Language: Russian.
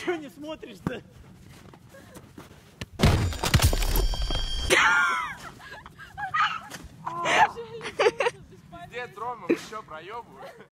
Что не смотришь-то? Где Рома, вы что, проебываете?